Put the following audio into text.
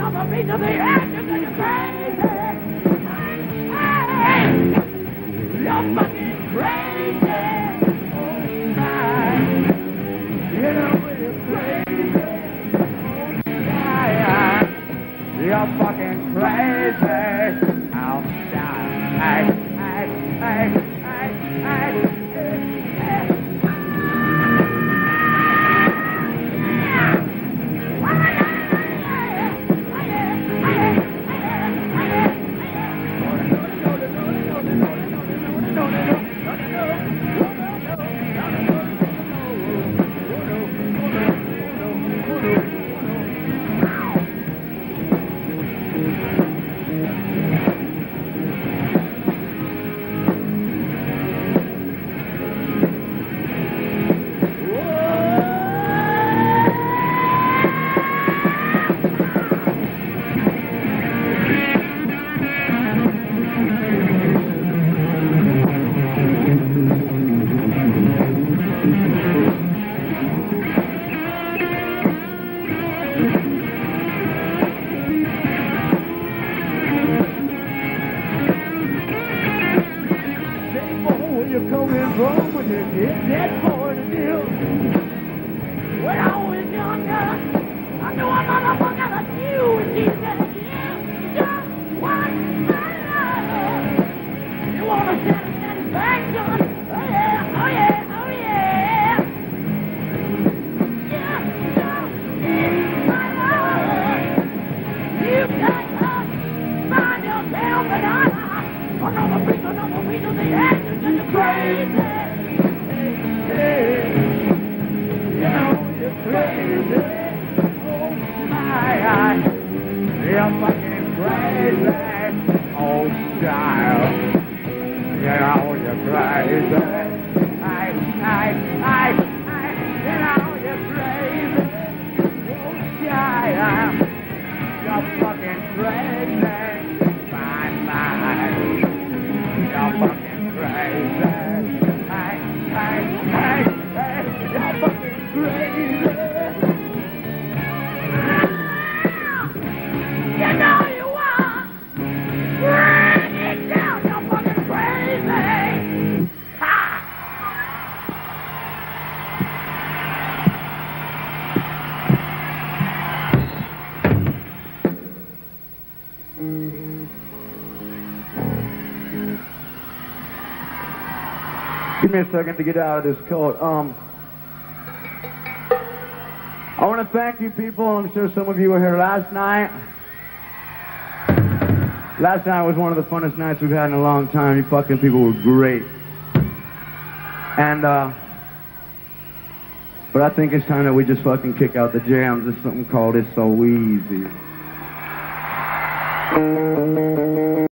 another piece of the you're fucking crazy. Coming from when you? Get that point of view. When I was younger, I knew a motherfucker like you, you want a set? Oh yeah, oh yeah, oh to uh, another, another piece, another piece of the fucking crazy. Oh child, you Give me a second to get out of this coat. Um, I want to thank you people. I'm sure some of you were here last night. Last night was one of the funnest nights we've had in a long time. You fucking people were great. And, uh, but I think it's time that we just fucking kick out the jams. There's something called It's So Easy.